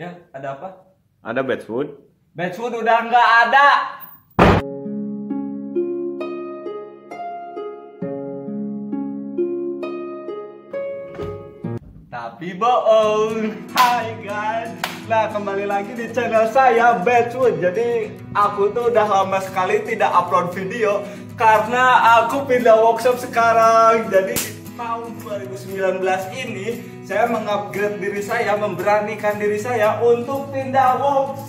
Ada apa? Ada bad food? Bad food udah nggak ada. Tapi bohong. Hai guys. Nah kembali lagi di channel saya Batwood. Jadi aku tuh udah lama sekali tidak upload video karena aku pindah workshop sekarang. Jadi tahun 2019 ini saya mengupgrade diri saya, memberanikan diri saya untuk pindah. Wuh.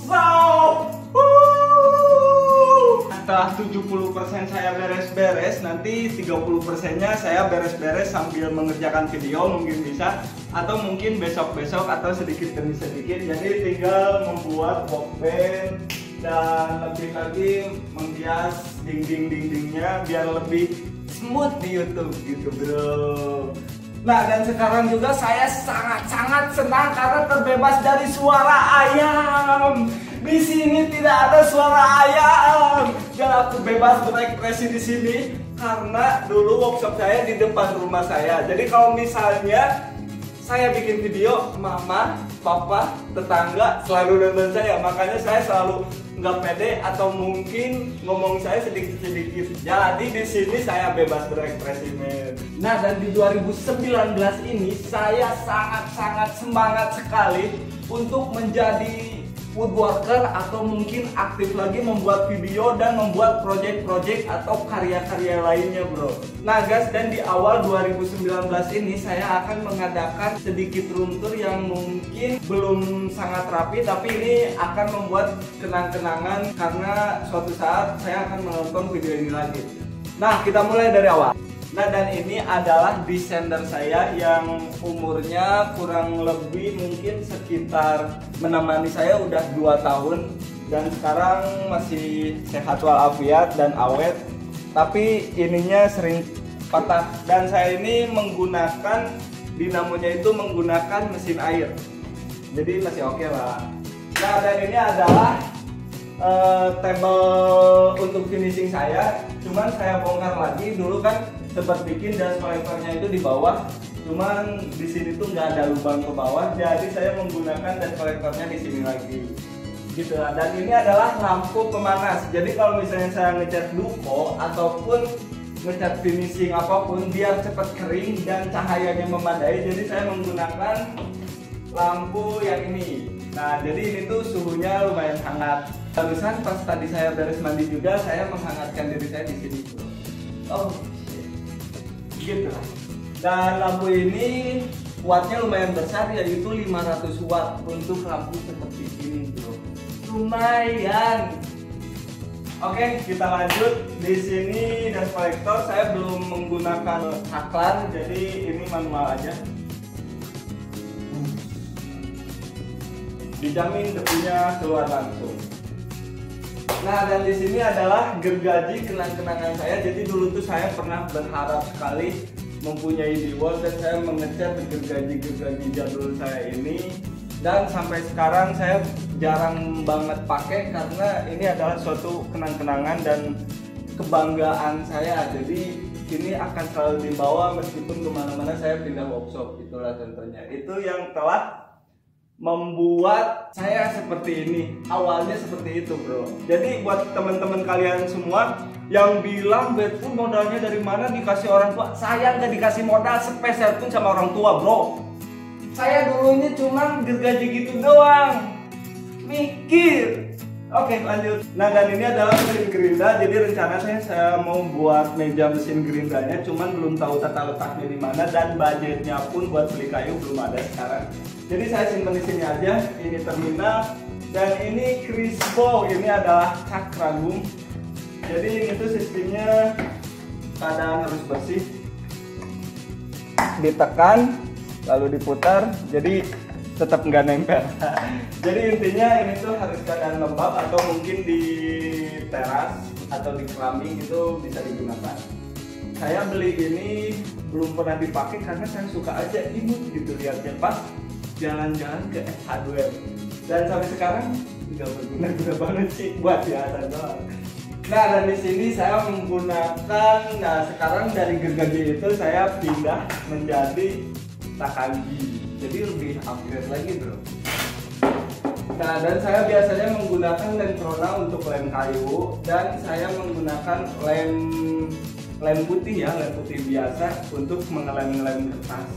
Setelah 70% saya beres-beres, nanti 30% nya saya beres-beres sambil mengerjakan video mungkin bisa atau mungkin besok-besok atau sedikit demi sedikit. Jadi tinggal membuat workbench dan lebih lagi menghias dinding-dindingnya biar lebih smooth di YouTube gitu bro. Nah dan sekarang juga saya sangat-sangat senang karena terbebas dari suara ayam. Di sini tidak ada suara ayam dan aku bebas berekspresi di sini karena dulu workshop saya di depan rumah saya. Jadi kalau misalnya saya bikin video, mama, papa, tetangga selalu nonton saya, makanya saya selalu nggak pede atau mungkin ngomong saya sedikit-sedikit. Jadi di sini saya bebas berekspresi men. Nah dan di 2019 ini saya sangat-sangat semangat sekali untuk menjadi woodworker atau mungkin aktif lagi membuat video dan membuat project-project atau karya-karya lainnya bro. Nah guys dan di awal 2019 ini saya akan mengadakan sedikit room tour yang mungkin belum sangat rapi tapi ini akan membuat kenang-kenangan karena suatu saat saya akan menonton video ini lagi. Nah kita mulai dari awal Nah dan ini adalah desainer saya yang umurnya kurang lebih mungkin sekitar menemani saya udah 2 tahun. Dan sekarang masih sehat walafiat dan awet. Tapi ininya sering patah. Dan saya ini menggunakan dinamonya itu menggunakan mesin air. Jadi masih oke okay lah. Nah dan ini adalah uh, table untuk finishing saya. Cuman saya bongkar lagi. Dulu kan sempat bikin dan kolektornya itu di bawah. Cuman di sini tuh nggak ada lubang ke bawah jadi saya menggunakan dan kolektornya di sini lagi. Gitu. Dan ini adalah lampu pemanas. Jadi kalau misalnya saya ngecat duko ataupun ngecat finishing apa pun biar cepat kering dan cahayanya memadai jadi saya menggunakan lampu yang ini. Nah jadi ini tuh suhunya lumayan hangat. Barusan pas tadi saya beres mandi juga saya menghangatkan diri saya di sini. Oh gitu dan lampu ini wattnya lumayan besar yaitu 500 watt untuk lampu seperti ini bro lumayan Oke, kita lanjut. Di sini dan kolektor saya belum menggunakan haklar, jadi ini manual aja. Dijamin debunya keluar langsung. Nah, dan di sini adalah gergaji kenang-kenangan saya. Jadi dulu tuh saya pernah berharap sekali mempunyai di wall dan saya mengecat gergaji-gergaji jadul saya ini. Dan sampai sekarang saya jarang banget pakai karena ini adalah suatu kenang-kenangan dan kebanggaan saya. Jadi ini akan selalu dibawa meskipun ke mana-mana saya pindah workshop. Itulah contohnya. Itu yang telah membuat saya seperti ini awalnya seperti itu bro. Jadi buat teman-teman kalian semua yang bilang Bedful modalnya dari mana dikasih orang tua? Saya nggak dikasih modal spesial pun sama orang tua bro. Saya dulunya cuma gergaji gitu doang. Mikir oke lanjut. Nah dan ini adalah mesin gerinda. Jadi rencana saya saya mau buat meja mesin gerindanya cuman belum tahu tata letaknya di mana dan budgetnya pun buat beli kayu belum ada sekarang. Jadi saya simpan di sini aja. Ini terminal. Dan ini crispo ini adalah cakragung jadi ini tuh sistemnya keadaan harus bersih. Ditekan lalu diputar. Jadi tetap nggak nempel. Jadi intinya ini tuh harus keadaan lembab atau mungkin di teras atau di keramik itu bisa digunakan. Saya beli ini belum pernah dipakai karena saya suka aja imut gitu lihatnya. Pas jalan-jalan ke Hardware dan sampai sekarang nggak berguna-guna banget sih buat biasa doang. Nah dan di sini saya menggunakan, nah sekarang dari gergaji itu saya pindah menjadi Takagi. Jadi lebih upgrade lagi bro. Nah, dan saya biasanya menggunakan lem Corona untuk lem kayu dan saya menggunakan lem lem putih ya, lem putih biasa untuk mengelem-lem kertas.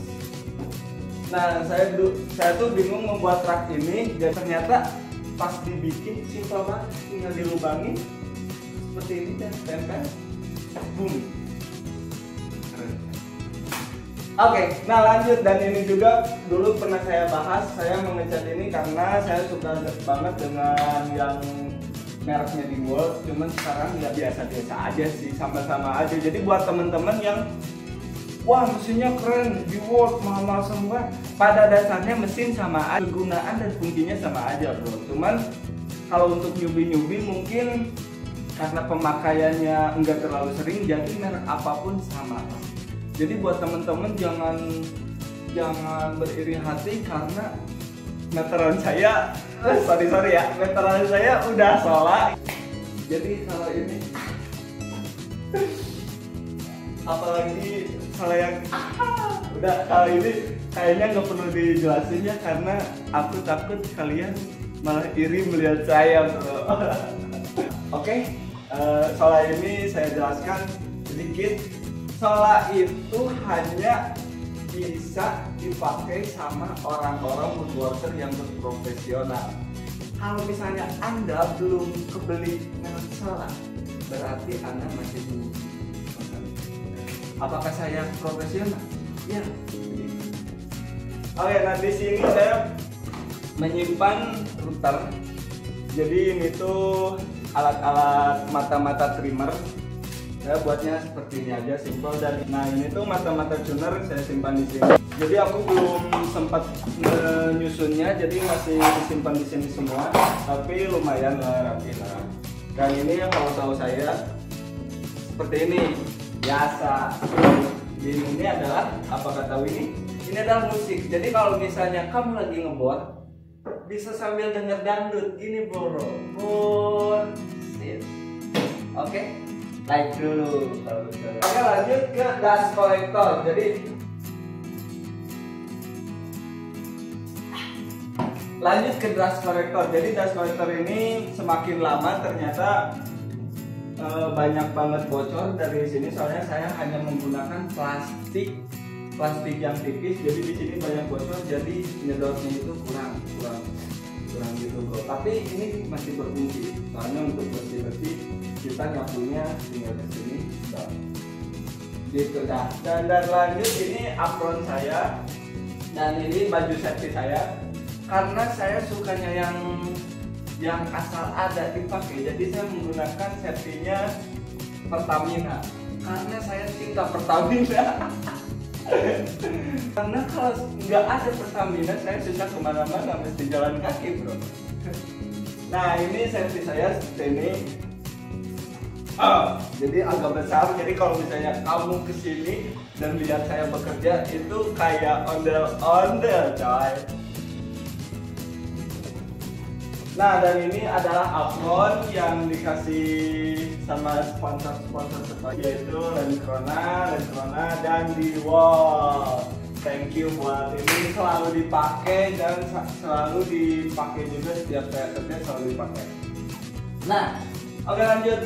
Nah, saya saya tuh bingung membuat rak ini, dan ternyata pas dibikin simpel banget, tinggal dilubangin seperti ini dan tempel, boom. Oke, okay, nah lanjut dan ini juga dulu pernah saya bahas, saya mengecat ini karena saya suka banget dengan yang mereknya di World, cuman sekarang ya biasa-biasa aja sih, sama-sama aja. Jadi buat temen-temen yang wah mesinnya keren di World mahal-mahal semua, pada dasarnya mesin sama aja, kegunaan dan fungsinya sama aja bro. Cuman kalau untuk nyubi-nyubi mungkin karena pemakaiannya enggak terlalu sering, jadi merek apa pun sama jadi buat temen-temen jangan jangan beriri hati karena meteran saya eh, sorry sorry ya meteran saya udah salah jadi kalau ini apalagi kalau yang udah kali ini kayaknya nggak perlu dijelasin ya karena aku takut kalian malah iri melihat saya bro. Oke okay, uh, eh, soal ini saya jelaskan sedikit Sola itu hanya bisa dipakai sama orang-orang woodworker yang berprofesional. Kalau misalnya Anda belum kebeli merek sola, berarti Anda masih belum. Apakah saya profesional? Ya. Oke, nah di sini saya menyimpan router. Jadi ini tuh alat-alat mata-mata trimmer saya buatnya seperti ini aja simple dan nah ini tuh mata-mata tuner saya simpan di sini. Jadi aku belum sempat menyusunnya jadi masih disimpan di sini semua. Tapi lumayan lah rapi lah. Dan ini yang kalau tahu saya seperti ini. Biasa. Ini, ini adalah apakah tahu ini ini adalah musik. Jadi kalau misalnya kamu lagi ngebor bisa sambil denger dangdut. Gini bro. Bor. Oke? okay? Like dulu oke lanjut ke dust collector. Jadi lanjut ke dust collector. Jadi dust collector ini semakin lama ternyata e, banyak banget bocor dari sini. Soalnya saya hanya menggunakan plastik plastik yang tipis. Jadi di sini banyak bocor. Jadi nyedotnya itu kurang kurang kurang gitu bro. Tapi ini masih berfungsi. Soalnya untuk bersih bersih kita nyapunya tinggal ke sini. Gitu. Dah dan dan lanjut ini apron saya. Dan ini baju safety saya. Karena saya sukanya yang yang asal ada dipakai jadi saya menggunakan safety-nya Pertamina. Karena saya cinta Pertamina karena kalau nggak ada Pertamina saya susah ke mana-mana mesti jalan kaki bro. Nah ini safety saya seperti ini Uh, jadi agak besar jadi kalau misalnya kamu ke sini dan lihat saya bekerja itu kayak ondel-ondel coy Nah dan ini adalah apron yang dikasih sama sponsor-sponsor seperti yaitu Lenkrona, Lenkrona dan di wall. Thank you buat ini selalu dipakai dan selalu dipakai juga setiap saya kerja selalu dipakai. Nah, oke lanjut.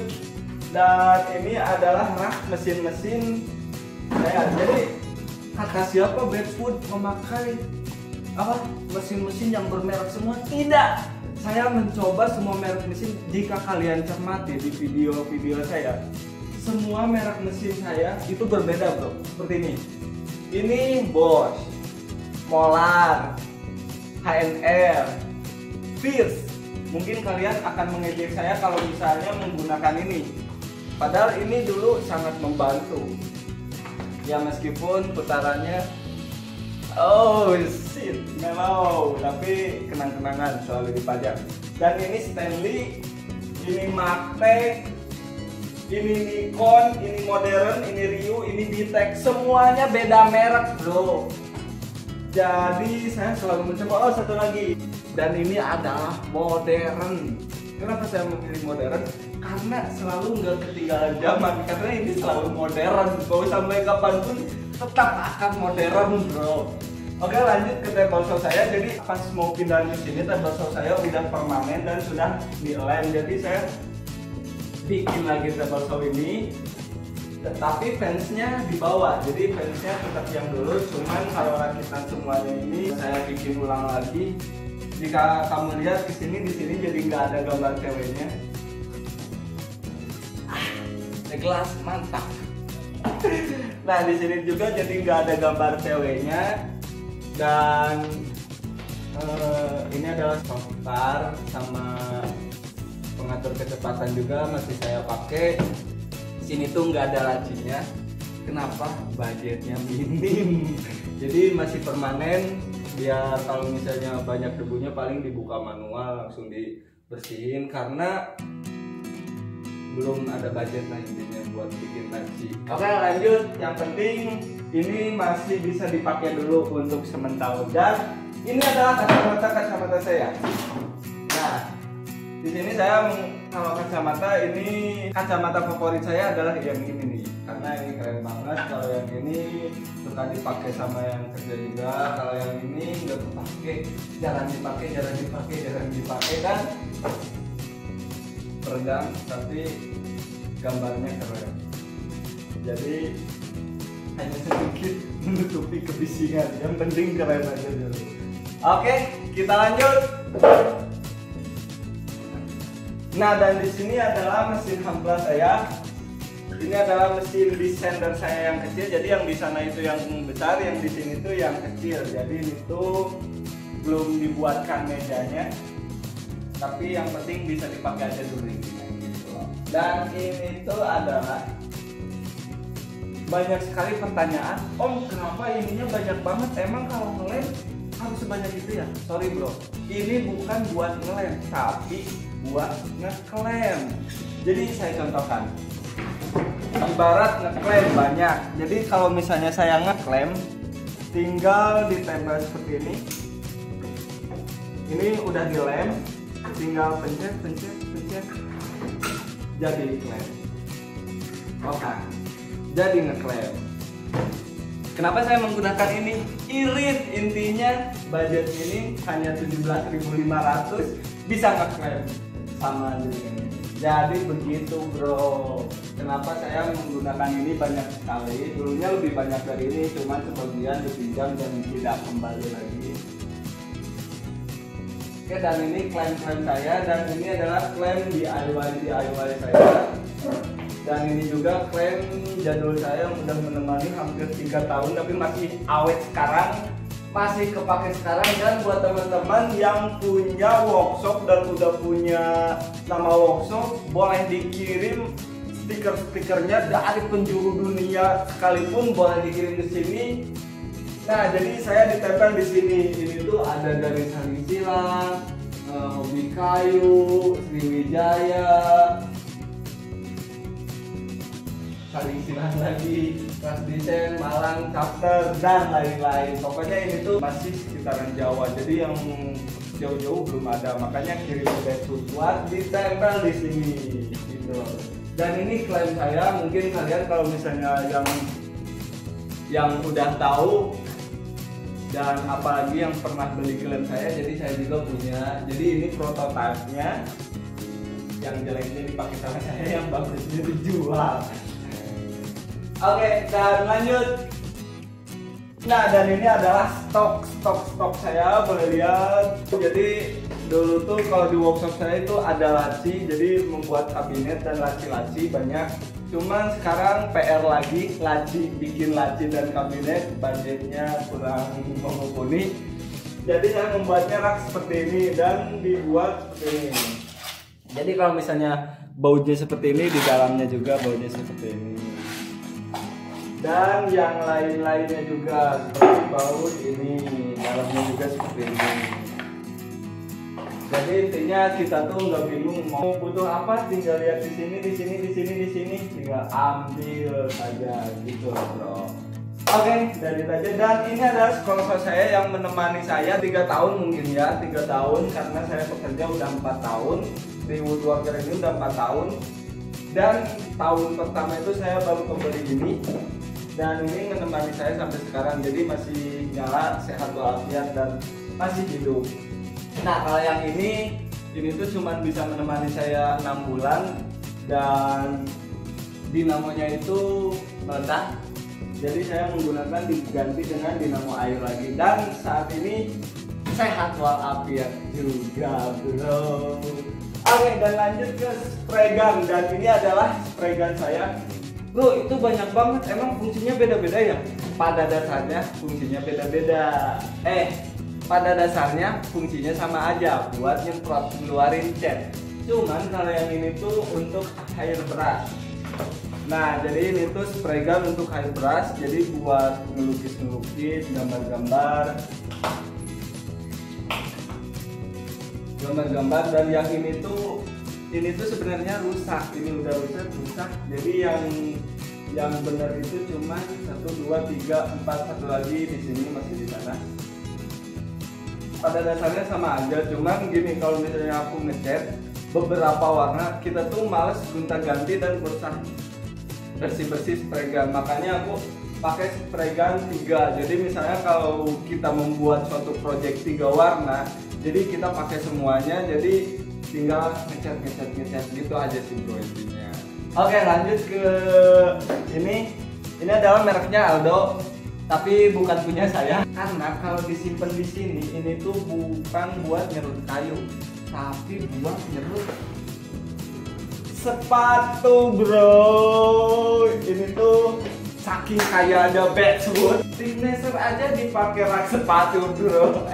Dan ini adalah rak mesin-mesin saya. Jadi kata siapa Bedford memakai apa? Mesin-mesin yang bermerek semua? Tidak saya mencoba semua merek mesin jika kalian cermati di video-video saya. Semua merek mesin saya itu berbeda bro. Seperti ini. Ini Bosch Molar HNR Fierce mungkin kalian akan mengejek saya kalau misalnya menggunakan ini. Padahal ini dulu sangat membantu. Ya meskipun putarannya oh shit mellow tapi kenang-kenangan selalu dipajang. Dan ini Stanley, ini Mate, ini Nikon, ini modern, ini Ryu, ini Bitek, semuanya beda merek bro. Jadi saya selalu mencoba oh satu lagi dan ini adalah modern. Kenapa saya memilih modern? karena selalu nggak ketinggalan zaman karena ini selalu modern mau sampai kapan pun tetap akan modern bro. Oke lanjut ke table saw saya. Jadi pas mau pindah ke sini table saw saya udah permanen dan sudah dilem. Jadi saya bikin lagi table saw ini. Tetapi fansnya di bawah. Jadi fansnya tetap yang dulu. Cuman kalau rakitan semuanya ini saya bikin ulang lagi. Jika kamu lihat di sini di sini jadi nggak ada gambar ceweknya. Ah, gelas mantap nah di sini juga jadi nggak ada gambar ceweknya dan uh, ini adalah software sama pengatur kecepatan juga masih saya pakai. Sini tuh nggak ada lacinya kenapa? Budgetnya minim. Jadi masih permanen. Biar kalau misalnya banyak debunya paling dibuka manual langsung dibersihin. Karena belum ada budget intinya buat bikin oke lanjut. Yang penting ini masih bisa dipakai dulu untuk sementara dan ini adalah kacamata kacamata saya. Nah di sini saya kalau kacamata ini kacamata favorit saya adalah yang ini nih. Karena ini keren banget. Kalau yang ini suka dipakai sama yang kerja juga. Kalau yang ini nggak kepake jangan dipakai jarang dipakai jarang dipakai kan peredam tapi gambarnya keren. Jadi hanya sedikit menutupi kebisingan yang penting keren aja dulu oke kita lanjut. Nah dan di sini adalah mesin hamplas saya. Ini adalah mesin descender saya yang kecil. Jadi yang di sana itu yang besar yang di sini itu yang kecil. Jadi itu belum dibuatkan mejanya. Tapi yang penting bisa dipakai aja dulu. ini dan ini tuh adalah banyak sekali pertanyaan om kenapa ininya banyak banget? Emang kalau ngelem harus sebanyak itu ya? Sorry bro. Ini bukan buat ngelem tapi buat ngeklem jadi saya contohkan. Ibarat ngeklaim banyak. Jadi kalau misalnya saya ngeklaim tinggal ditempel seperti ini. Ini udah dilem tinggal pencet pencet pencet jadi klaim. Oke jadi ngeklaim. Kenapa saya menggunakan ini? Irit. Intinya budget ini hanya 17.500 bisa ngeklaim sama ini. Jadi begitu bro. Kenapa saya menggunakan ini banyak sekali? Dulunya lebih banyak dari ini cuma sebagian dipinjam dan tidak kembali lagi oke dan ini klaim-klaim saya dan ini adalah klaim di DIY saya. Dan ini juga klaim jadul saya yang sudah menemani hampir tiga tahun tapi masih awet sekarang masih kepake sekarang dan buat teman-teman yang punya workshop dan udah punya nama workshop boleh dikirim stiker-stikernya dari penjuru dunia sekalipun boleh dikirim ke sini nah jadi saya ditempel di sini ini tuh ada dari Saling Silang uh, Hobi Kayu Sriwijaya Saling Silang lagi kelas desain, Malang, chapter dan lain-lain. Pokoknya ini tuh masih sekitaran Jawa. Jadi yang jauh-jauh belum ada. Makanya kirim ke buat ditempel di sini gitu. Dan ini klaim saya, mungkin kalian kalau misalnya yang yang udah tahu dan apalagi yang pernah beli klaim saya jadi saya juga punya jadi ini prototipenya yang jeleknya dipakai sama saya yang bagusnya dijual Oke, dan lanjut. Nah, dan ini adalah stok stok stok saya boleh lihat. Jadi dulu tuh kalau di workshop saya itu ada laci, jadi membuat kabinet dan laci-laci banyak. Cuman sekarang PR lagi laci bikin laci dan kabinet budgetnya kurang mengumpuni. Jadi saya membuatnya rak seperti ini dan dibuat seperti ini. Jadi kalau misalnya baunya seperti ini di dalamnya juga baunya seperti ini dan yang lain-lainnya juga seperti baut ini dalamnya juga seperti ini jadi intinya kita tuh nggak bingung mau butuh apa tinggal lihat di sini di sini di sini di sini. Tinggal ambil saja gitu bro. Oke, okay, dari aja. Dan ini adalah sekolah saya yang menemani saya tiga tahun mungkin ya tiga tahun. Karena saya bekerja udah empat tahun. Di Woodworker ini udah empat tahun. Dan tahun pertama itu saya baru kembali ini. Dan ini menemani saya sampai sekarang. Jadi masih nyala sehat walafiat dan masih hidup nah kalau yang ini ini tuh cuma bisa menemani saya enam bulan dan dinamonya itu meledak jadi saya menggunakan diganti dengan dinamo air lagi. Dan saat ini sehat walafiat juga bro. Oke dan lanjut ke spray gun dan ini adalah spray gun saya. Bro itu banyak banget. Emang fungsinya beda-beda ya? Pada dasarnya fungsinya beda-beda. Eh pada dasarnya fungsinya sama aja buat nyemprot ngeluarin cat. Cuman kalau yang ini tuh untuk air brush nah jadi ini tuh spray gun untuk air brush jadi buat ngelukis-ngelukis gambar-gambar. Gambar-gambar dan yang ini tuh ini tuh sebenarnya rusak. Ini udah rusak rusak. Jadi yang yang benar itu cuma satu dua tiga empat satu lagi di sini masih di sana pada dasarnya sama aja. Cuman gini kalau misalnya aku ngecat beberapa warna kita tuh males gonta ganti dan bosan bersih bersih spray gun. Makanya aku pakai spray gun tiga. Jadi misalnya kalau kita membuat suatu project tiga warna jadi kita pakai semuanya jadi tinggal ngecat ngecat ngecat gitu aja sih bro intinya. Oke lanjut ke ini. Ini adalah mereknya Aldo tapi bukan punya saya. Karena kalau disimpan di sini ini tuh bukan buat nyerut kayu tapi buat nyerut sepatu bro. Ini tuh saking kaya ada Batswood signature aja dipakai rak sepatu bro.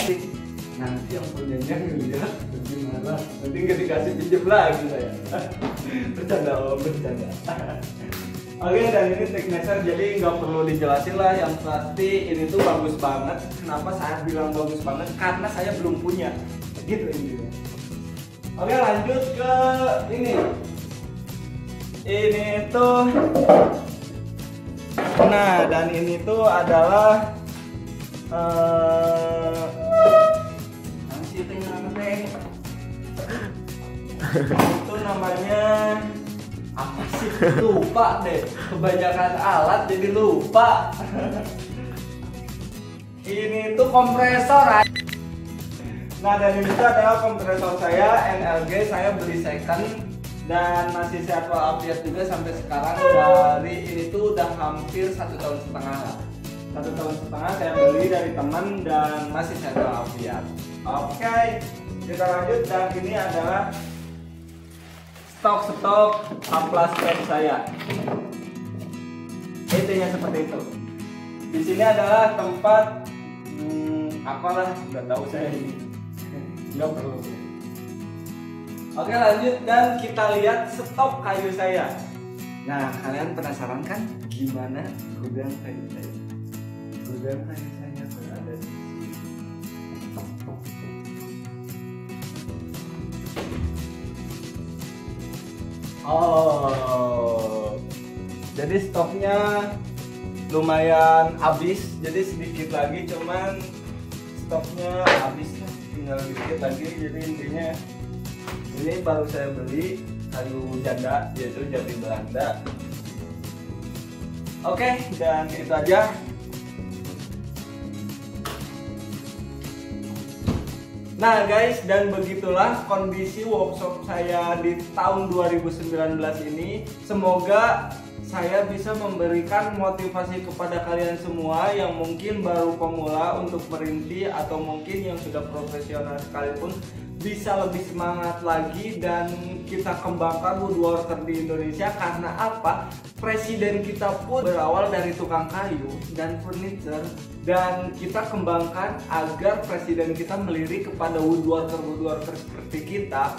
Nanti yang punyanya ngeliat gimana. Nanti nggak dikasih pinjam lagi saya. Bercanda om bercanda Oke dan ini signature jadi nggak perlu dijelasin lah. Yang pasti ini tuh bagus banget. Kenapa saya bilang bagus banget? Karena saya belum punya. Gitu intinya Oke lanjut ke ini. Ini tuh. Nah dan ini tuh adalah uh, itu namanya lupa deh kebanyakan alat jadi lupa. Ini tuh kompresor nah dan ini tuh adalah kompresor saya NLG saya beli second. Dan masih sehat walafiat juga sampai sekarang. Dari ini tuh udah hampir satu tahun setengah. Satu tahun setengah saya beli dari teman dan masih sehat walafiat oke okay kita lanjut. Dan ini adalah stok-stok amplas pen saya. Intinya seperti itu. Di sini adalah tempat hmm, apalah nggak tahu saya ini. Nggak perlu. Oke lanjut dan kita lihat stok kayu saya. Nah kalian penasaran kan gimana gudang kayu saya? Gudang kayu saya Oh. Jadi stoknya lumayan habis, jadi sedikit lagi cuman stoknya habis tinggal sedikit lagi jadi intinya ini baru saya beli kayu janda yaitu jati Belanda. Oke dan itu aja Nah guys, dan begitulah kondisi workshop saya di tahun 2019 ini. Semoga saya bisa memberikan motivasi kepada kalian semua yang mungkin baru pemula untuk merintis atau mungkin yang sudah profesional sekalipun bisa lebih semangat lagi dan kita kembangkan woodworker di Indonesia karena apa? Presiden kita pun berawal dari tukang kayu dan furniture dan kita kembangkan agar presiden kita melirik kepada woodworker woodworker seperti kita.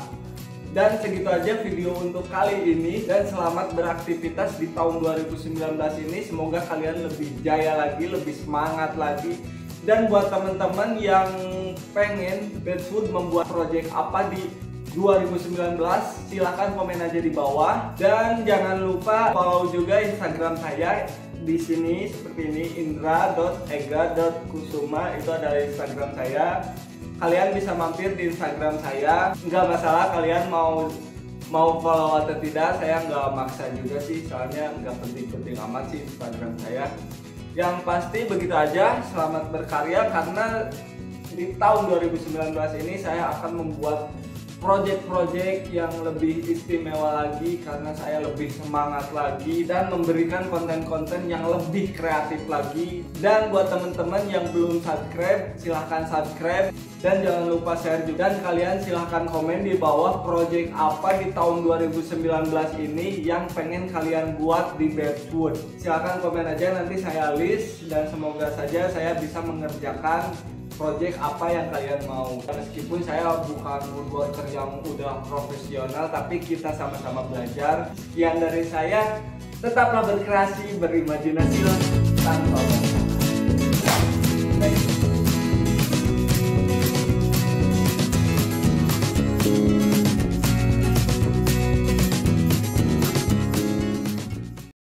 Dan segitu aja video untuk kali ini. Dan selamat beraktivitas di tahun 2019 ini. Semoga kalian lebih jaya lagi lebih semangat lagi. Dan buat teman-teman yang pengen Bedfood membuat project apa di 2019 silahkan komen aja di bawah. Dan jangan lupa follow juga instagram saya di sini seperti ini indra.ega.kusuma itu adalah Instagram saya. Kalian bisa mampir di Instagram saya. Nggak masalah kalian mau mau follow atau tidak saya nggak maksa juga sih soalnya nggak penting-penting amat sih Instagram saya yang pasti begitu aja selamat berkarya karena di tahun 2019 ini saya akan membuat project-project yang lebih istimewa lagi karena saya lebih semangat lagi dan memberikan konten-konten yang lebih kreatif lagi. Dan buat teman-teman yang belum subscribe silahkan subscribe. Dan jangan lupa share juga. Dan kalian silahkan komen di bawah project apa di tahun 2019 ini yang pengen kalian buat di Bedwood. Silahkan komen aja nanti saya list. Dan semoga saja saya bisa mengerjakan project apa yang kalian mau. Meskipun saya bukan woodworker yang udah profesional tapi kita sama-sama belajar. Sekian dari saya. Tetaplah berkreasi berimajinasi tanpa